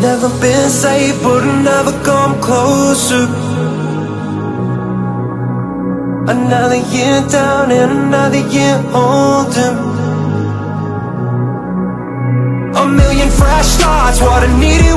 Never been safe, but never come closer. Another year down and another year older A million fresh starts, what I needed